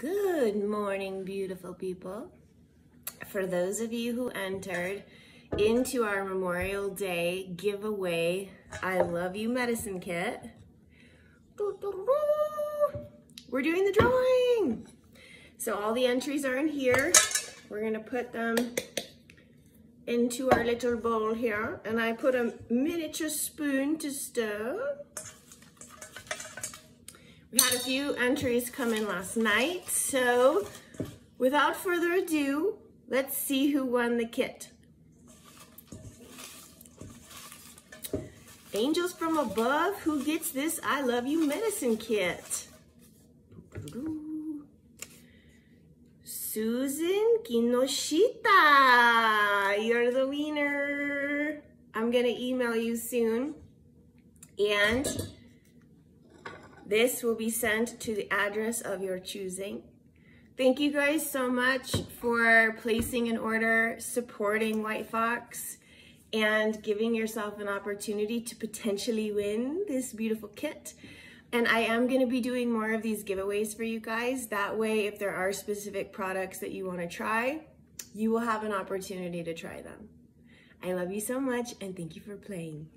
Good morning, beautiful people. For those of you who entered into our Memorial Day giveaway, I Love You Medicine Kit, we're doing the drawing. So all the entries are in here. We're gonna put them into our little bowl here. And I put a miniature spoon to stir. We had a few entries come in last night, so without further ado, let's see who won the kit. Angels from above, who gets this I Love You medicine kit? Susan Kinoshita, you're the winner. I'm gonna email you soon. And this will be sent to the address of your choosing. Thank you guys so much for placing an order, supporting White Fox, and giving yourself an opportunity to potentially win this beautiful kit. And I am going to be doing more of these giveaways for you guys. That way, if there are specific products that you want to try, you will have an opportunity to try them. I love you so much and thank you for playing.